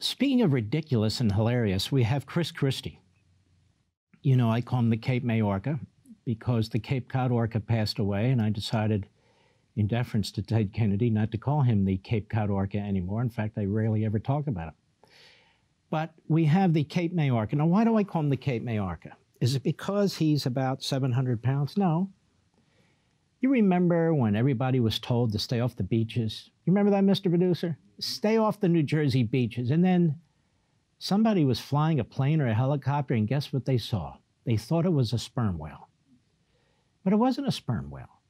Speaking of ridiculous and hilarious, we have Chris Christie. You know, I call him the Cape May Orca because the Cape Cod Orca passed away, and I decided, in deference to Ted Kennedy, not to call him the Cape Cod Orca anymore. In fact, I rarely ever talk about him. But we have the Cape May Orca. Now, why do I call him the Cape May Orca? Is it because he's about 700 pounds? No. You remember when everybody was told to stay off the beaches? You remember that, Mr. Producer? Stay off the New Jersey beaches. And then somebody was flying a plane or a helicopter, and guess what they saw? They thought it was a sperm whale. But it wasn't a sperm whale.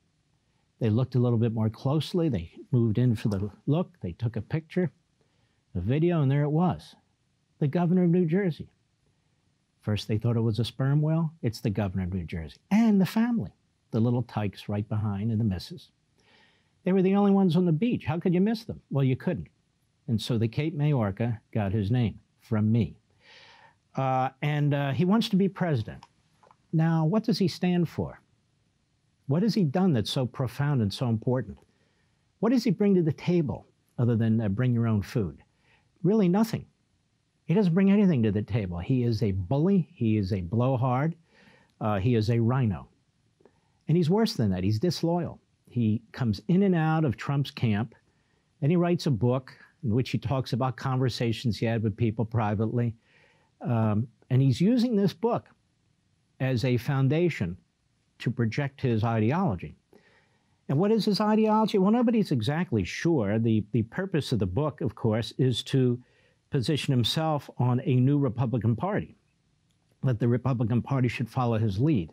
They looked a little bit more closely. They moved in for the look. They took a picture, a video, and there it was the governor of New Jersey. First, they thought it was a sperm whale. It's the governor of New Jersey and the family the little tykes right behind and the misses. They were the only ones on the beach. How could you miss them? Well, you couldn't. And so the Cape May Orca got his name from me. Uh, and uh, he wants to be president. Now, what does he stand for? What has he done that's so profound and so important? What does he bring to the table other than uh, bring your own food? Really, nothing. He doesn't bring anything to the table. He is a bully. He is a blowhard. Uh, he is a RINO. And he's worse than that. He's disloyal. He comes in and out of Trump's camp. Then he writes a book in which he talks about conversations he had with people privately. Um, and he's using this book as a foundation to project his ideology. And what is his ideology? Well, nobody's exactly sure. The, the purpose of the book, of course, is to position himself on a new Republican Party, that the Republican Party should follow his lead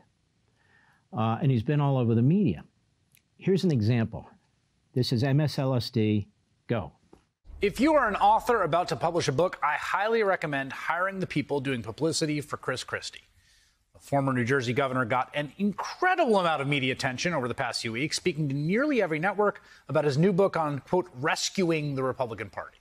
uh, and he's been all over the media. Here's an example. This is MSLSD. Go. If you are an author about to publish a book, I highly recommend hiring the people doing publicity for Chris Christie. The former New Jersey governor got an incredible amount of media attention over the past few weeks, speaking to nearly every network about his new book on, quote, rescuing the Republican Party.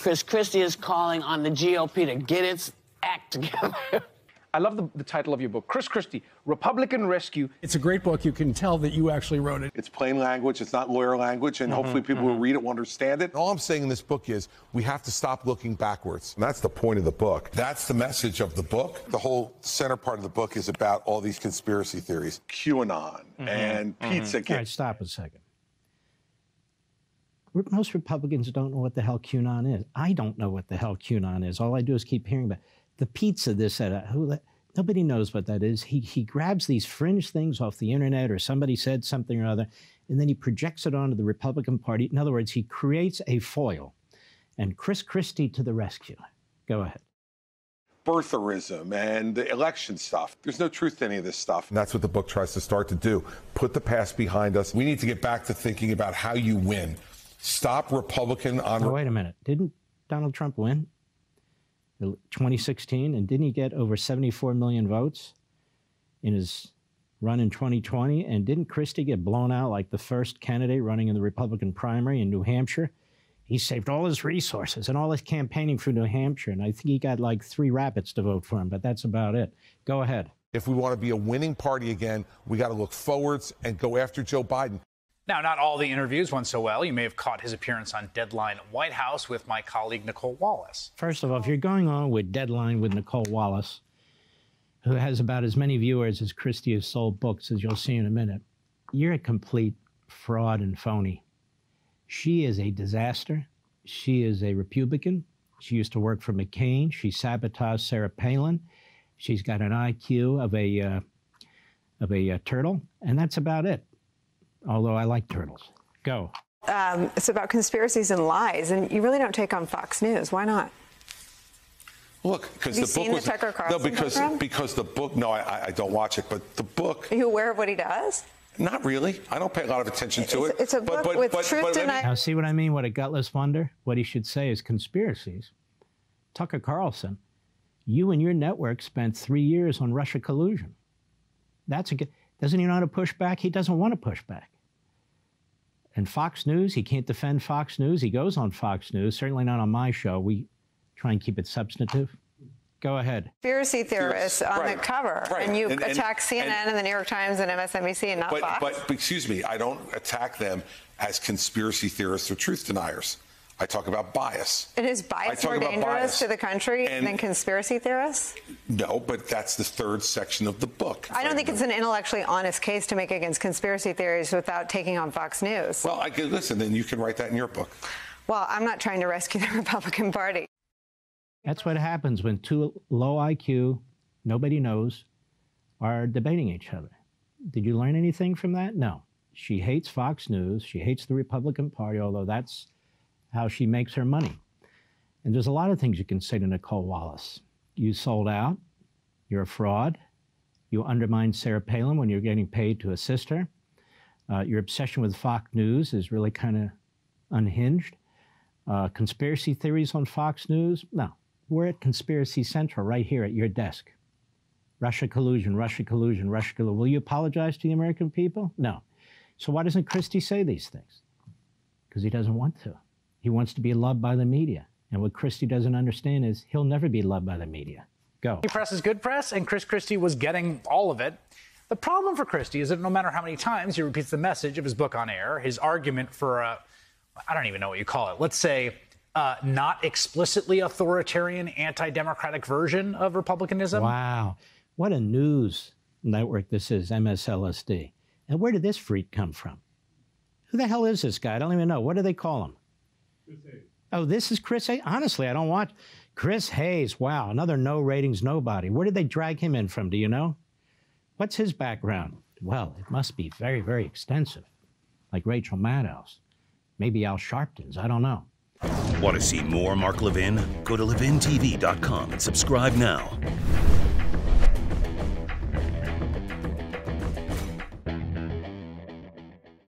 Chris Christie is calling on the GOP to get its act together. I love the, the, title of your book, Chris Christie, Republican Rescue. It's a great book. You can tell that you actually wrote it. It's plain language. It's not lawyer language, and mm-hmm, hopefully people mm-hmm. who read it will understand it. All I'm saying in this book is we have to stop looking backwards. And that's the point of the book. That's the message of the book. The whole center part of the book is about all these conspiracy theories, QAnon mm-hmm, and mm-hmm. pizza. All right, stop a second. Most Republicans don't know what the hell QAnon is. I don't know what the hell QAnon is. All I do is keep hearing about the pizza, this, that, who that. Nobody knows what that is. He, he grabs these fringe things off the internet or somebody said something or other, and then he projects it onto the Republican Party. In other words, he creates a foil. And Chris Christie to the rescue. Go ahead. Birtherism and the election stuff. There's no truth to any of this stuff. And that's what the book tries to start to do. Put the past behind us. We need to get back to thinking about how you win. Stop Republican on. Oh, wait a minute. Didn't Donald Trump win? 2016, and didn't he get over 74 million votes in his run in 2020? And didn't Christie get blown out like the first candidate running in the Republican primary in New Hampshire? He saved all his resources and all his campaigning for New Hampshire, and I think he got like three rabbits to vote for him, but that's about it. Go ahead. If we want to be a winning party again, we got to look forwards and go after Joe Biden. Now, not all the interviews went so well. You may have caught his appearance on Deadline White House with my colleague Nicole Wallace. First of all, if you're going on with Deadline with Nicole Wallace, who has about as many viewers as Christie has sold books, as you'll see in a minute, you're a complete fraud and phony. She is a disaster. She is a Republican. She used to work for McCain. She sabotaged Sarah Palin. She's got an IQ of a uh, of a uh, turtle, and that's about it although I like turtles. Go. Um, it's about conspiracies and lies, and you really don't take on Fox News. Why not? Look, because the book was the Tucker Carlson no, because program? because the book. No, I, I don't watch it, but the book. Are you aware of what he does? Not really. I don't pay a lot of attention to it's, it. It's a book but, but, with but, truth tonight. Now, see what I mean? What a gutless wonder. What he should say is conspiracies. Tucker Carlson, you and your network spent three years on Russia collusion. That's a good. Doesn't he know how to push back? He doesn't want to push back. And Fox News, he can't defend Fox News. He goes on Fox News, certainly not on my show. We try and keep it substantive. Go ahead. Conspiracy theorists on right. the cover, right. and you and, attack CNN and, and, the New York Times and MSNBC and not but, Fox. But, but excuse me, I don't attack them as conspiracy theorists or truth deniers. I talk about bias. And is bias more dangerous bias. to the country and than conspiracy theorists? No, but that's the third section of the book. I don't think it's an intellectually honest case to make against conspiracy theories without taking on Fox News. Well, I could listen, then you can write that in your book. Well, I'm not trying to rescue the Republican Party. That's what happens when two low IQ, nobody knows, are debating each other. Did you learn anything from that? No. She hates Fox News. She hates the Republican Party, although that's how she makes her money. And there's a lot of things you can say to Nicole Wallace. You sold out. You're a fraud. You undermined Sarah Palin when you're getting paid to assist her. Uh, your obsession with Fox News is really kind of unhinged. Uh, conspiracy theories on Fox News? No. We're at Conspiracy Central right here at your desk. Russia collusion, Russia collusion, Russia collusion. Will you apologize to the American people? No. So why doesn't Christie say these things? Because he doesn't want to. He wants to be loved by the media. And what Christie doesn't understand is he'll never be loved by the media. Go. Press is good press, and Chris Christie was getting all of it. The problem for Christie is that no matter how many times he repeats the message of his book on air, his argument for a, I don't even know what you call it, let's say, uh, not explicitly authoritarian, anti democratic version of republicanism. Wow. What a news network this is, MSLSD. And where did this freak come from? Who the hell is this guy? I don't even know. What do they call him? Oh, this is Chris Hayes. Honestly, I don't watch Chris Hayes. Wow, another no ratings nobody. Where did they drag him in from? Do you know? What's his background? Well, it must be very, very extensive, like Rachel Maddow's, maybe Al Sharpton's. I don't know. Want to see more Mark Levin? Go to levintv.com and subscribe now.